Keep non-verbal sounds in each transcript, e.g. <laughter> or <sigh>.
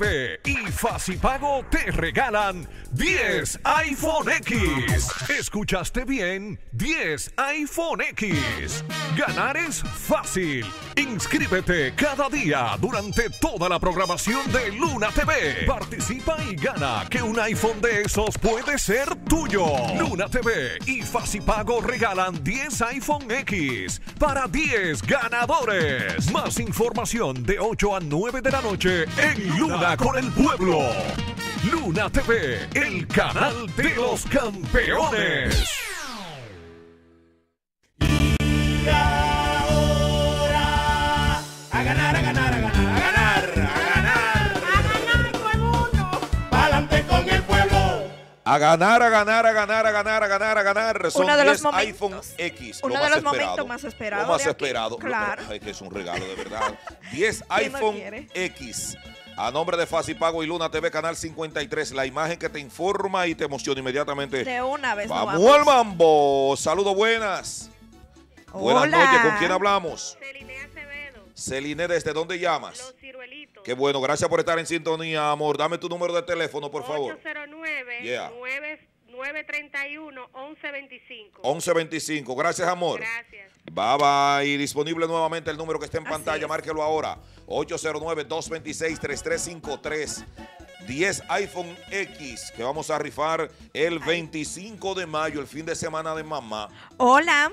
TV y Facipago te regalan 10 iPhone X. ¿Escuchaste bien? 10 iPhone X. Ganar es fácil. Inscríbete cada día durante toda la programación de Luna TV. Participa y gana que un iPhone de esos puede ser tuyo. Luna TV y Facipago regalan 10 iPhone X para 10 ganadores. Más información de 8 a 9 de la noche en Luna con el Pueblo. Luna TV, el canal de los campeones. A ganar, a ganar, a ganar, a ganar, a ganar. Pa'lante con el pueblo. A ganar, a ganar, a ganar, a ganar, a ganar, a ganar. Son Uno de los 10 momentos- iPhone X. uno lo de más los esperado. momentos más esperados Lo más de aquí. esperado. Claro. Ay, que es un regalo, de verdad. 10 <laughs> ¿Quién no iPhone? X. A nombre de Fácil Pago y Luna TV, Canal 53. La imagen que te informa y te emociona inmediatamente. De una vez. Vamos al mambo. Saludos buenas. Buenas Hola. noches. ¿Con quién hablamos? Celine Acevedo, Celine, ¿desde dónde llamas? Los Ciruelitos. Qué bueno, gracias por estar en sintonía, amor. Dame tu número de teléfono, por favor. 809 Yeah. 9 931 1125. 1125. Gracias, amor. Gracias. Bye bye. Disponible nuevamente el número que está en Así pantalla. es. Márquelo ahora. 809-226-3353. 10 iPhone X que vamos a rifar el 25 de mayo, el fin de semana de mamá. Hola.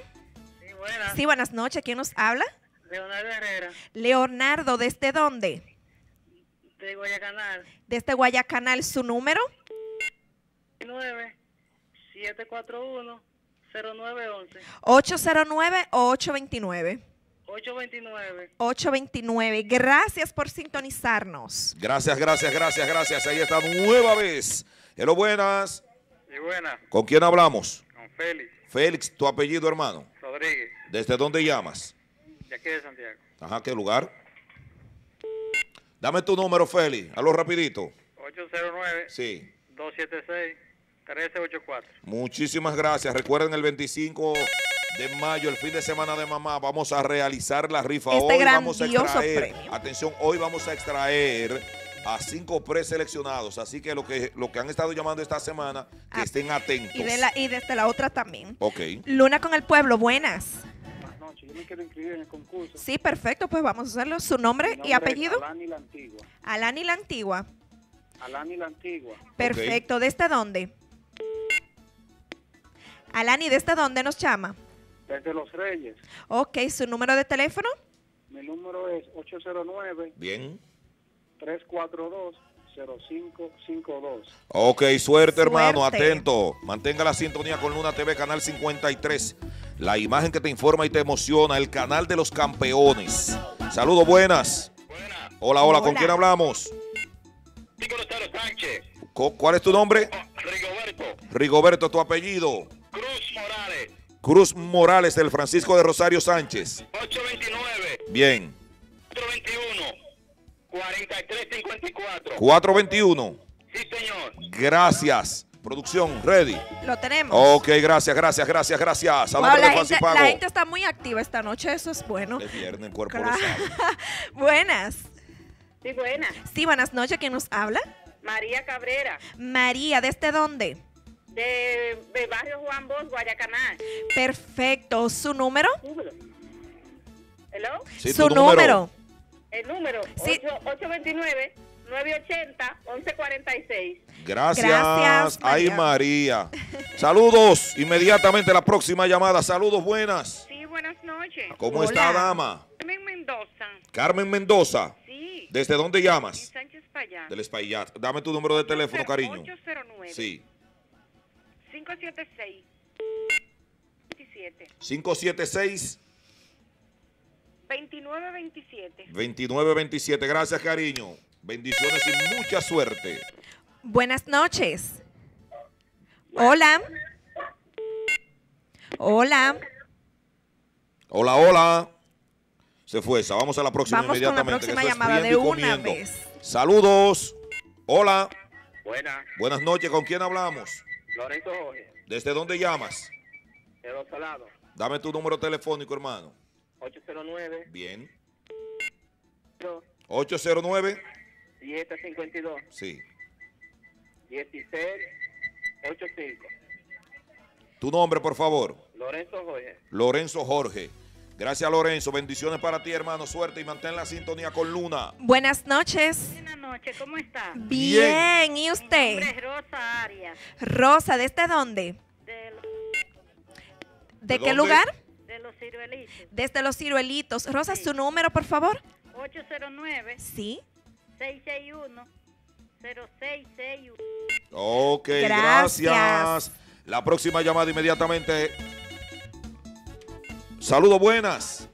Sí, buenas. Sí, buenas noches. ¿Quién nos habla? Leonardo Herrera, Leonardo, ¿desde dónde? de Guayacanal. Desde Guayacanal, ¿su número? 9 741 0911 809 o 829. 829. 829. Gracias por sintonizarnos. Gracias, gracias, gracias, gracias. Ahí está nueva vez. Hello, buenas. Y buena, ¿Con quién hablamos? con Félix Félix, tu apellido, hermano. Rodríguez, ¿Desde dónde llamas? de aquí de Santiago. Ajá, ¿qué lugar? Dame tu número, Félix. Hazlo rapidito. 809 Sí. 276 1384. Muchísimas gracias. Recuerden el 25 de mayo, el fin de semana de mamá, vamos a realizar la rifa. Este hoy vamos a extraer, premio. atención, hoy vamos a extraer a cinco preseleccionados. Así que lo que, lo que han estado llamando esta semana, que Ah, estén atentos. Y, de la, y desde la otra también. Ok. Luna con el pueblo, buenas. Buenas noches, yo me quiero inscribir en el concurso. Sí, perfecto, pues vamos a hacerlo. ¿Su nombre y apellido? Alani la Antigua. Alani la Antigua. Alani la Antigua. Perfecto. ¿Desde dónde? Alani, ¿desde dónde nos llama? Desde Los Reyes. Ok, ¿su número de teléfono? Mi número es 809 Bien. 342 0552. Ok, suerte, hermano, Suerte. atento. Mantenga la sintonía con Luna TV, Canal 53. La imagen que te informa y te emociona, el canal de los campeones. Saludos, buenas. Hola, hola, ¿con quién hablamos? Nicolás Sánchez, ¿Cuál es tu nombre? Rigoberto, Rigoberto, tu apellido. Cruz Morales, del Francisco de Rosario Sánchez. 829, Bien. 421, 4354. 421. Sí, señor. Gracias. Producción, ready. Lo tenemos. Ok, gracias, gracias, gracias, gracias. A Wow, la, de gente, Pago. la gente está muy activa esta noche, eso es bueno. Es viernes, el cuerpo Claro. lo sabe. <laughs> Buenas. Sí, buenas. Sí, buenas noches. ¿Quién nos habla? María Cabrera, María, ¿desde dónde? De, de Barrio Juan Bosch, Guayacanal. Perfecto. ¿Su número? ¿Hello? Sí, Su número. El número Sí. 829 980 1146. Gracias. Gracias, Ay, María. María. Saludos. Inmediatamente la próxima llamada. Saludos, buenas. Sí, buenas noches. ¿Cómo Hola. está, dama? Carmen Mendoza. Carmen Mendoza. Sí. ¿Desde dónde En llamas? Sánchez Payán. Del Espaillat. Dame tu número de teléfono, cariño. 809 Sí. 576 27 576 2927. 2927. Gracias, cariño. Bendiciones y mucha suerte. Buenas noches. Hola. Hola. Hola, hola. Se fue esa. Vamos a la próxima Vamos con la inmediatamente. que próxima llamada de una comiendo. vez. Saludos. Hola. Buena, Buenas noches. ¿Con quién hablamos? Lorenzo Jorge, ¿Desde dónde llamas? de Los Salados. Dame tu número telefónico, hermano. 809 Bien. 809 752 Sí. 1685. Tu nombre, por favor. Lorenzo Jorge. Lorenzo Jorge. Gracias, Lorenzo. Bendiciones para ti, hermano. Suerte y mantén la sintonía con Luna. Buenas noches. Noches, ¿cómo está? Bien, ¿y Mi usted? nombre es Rosa Arias, Rosa, ¿desde dónde? de, los- ¿De, ¿De qué dónde? lugar? de los ciruelitos. Desde los ciruelitos. Rosa, Sí. su número, por favor. 809 Sí. 661 0661. Ok, Gracias. gracias. La próxima llamada inmediatamente. Saludos, buenas.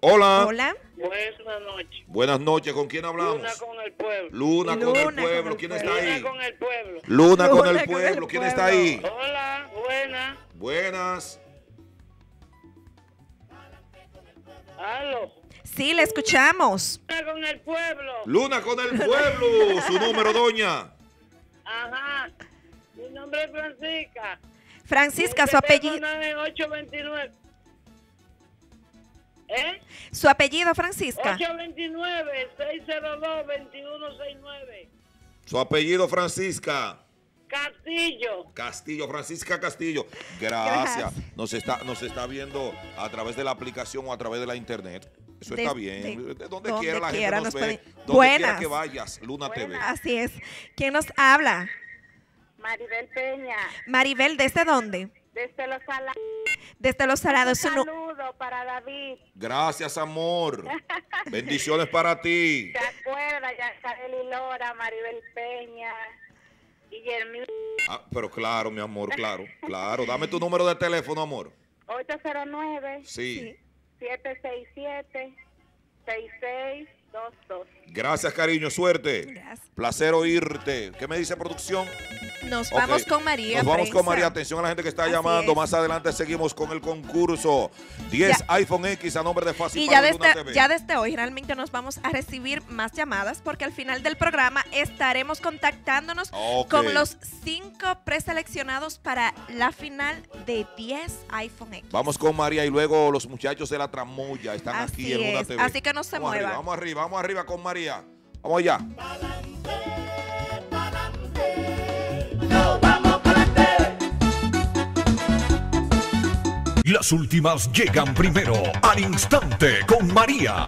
Hola. Hola. Buenas noches. Buenas noches. ¿Con quién hablamos? Luna con el pueblo. Luna con Luna el con pueblo. el ¿Quién pueblo. está ahí? Luna con el pueblo. Luna con el con el pueblo. ¿Quién está ahí? Hola, buenas. Buenas. Aló. Sí, le escuchamos. Luna con el pueblo. Luna con el pueblo. Su número, doña. Ajá. Mi nombre es Francisca. Francisca, su apellido, teléfono es 829. ¿Eh? su apellido, Francisca. 829-602-2169. Su apellido, Francisca. Castillo. Castillo, Francisca Castillo. Gracias. Gracias. Nos está, nos está viendo a través de la aplicación o a través de la internet. Eso De- está bien. de- De, donde, donde quiera la quiera gente nos, nos ve. pueden- Donde quiera que vayas, Luna TV. Así es. ¿Quién nos habla? Maribel Peña, Maribel, ¿desde dónde? desde Los Salados. Desde Los Salados. Su nu- saludo para David. Gracias, amor. <laughs> Bendiciones para ti. ¿Se acuerda? Yacareli Lora, Maribel Peña, Guillermo Ah, pero claro, mi amor, claro, claro. Dame tu número de teléfono, amor. 809 Sí. 767 6622. Gracias, cariño. Suerte. Gracias. Placer oírte. ¿Qué me dice producción? Nos vamos con María. Nos vamos con. María. Atención a la gente que está Así llamando. es. Más adelante seguimos con el concurso. 10 Ya. iPhone X a nombre de Fácil Y ya desde, TV. ya desde hoy realmente nos vamos a recibir más llamadas porque al final del programa estaremos contactándonos con los cinco preseleccionados para la final de 10 iPhone X. Vamos con María y luego los muchachos de la tramoya están Así aquí en Luna es, TV. así que no se vamos mueva. Arriba, vamos arriba, vamos arriba con María. Vamos allá. Las últimas llegan primero al instante con María.